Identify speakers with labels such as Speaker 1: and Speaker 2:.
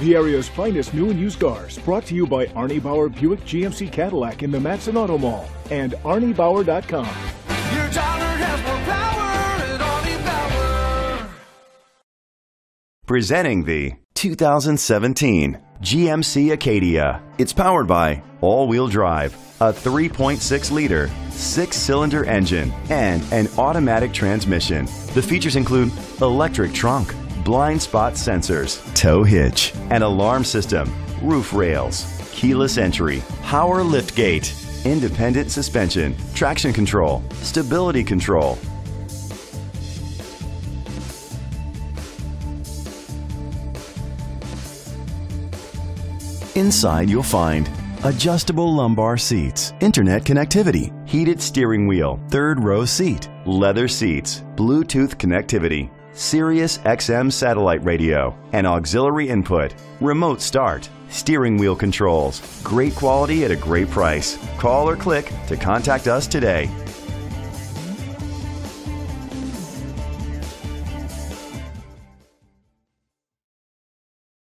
Speaker 1: The area's finest new and used cars, brought to you by Arnie Bauer Buick GMC Cadillac in the Matteson Auto Mall and ArnieBauer.com.
Speaker 2: Your dollar has more power at Arnie Bauer.
Speaker 3: Presenting the 2017 GMC Acadia. It's powered by all-wheel drive, a 3.6 liter, six-cylinder engine, and an automatic transmission. The features include electric trunk, blind spot sensors, tow hitch, an alarm system, roof rails, keyless entry, power lift gate, independent suspension, traction control, stability control, Inside, you'll find adjustable lumbar seats, internet connectivity, heated steering wheel, third row seat, leather seats, Bluetooth connectivity, Sirius XM satellite radio, and auxiliary input, remote start, steering wheel controls. Great quality at a great price. Call or click to contact us today.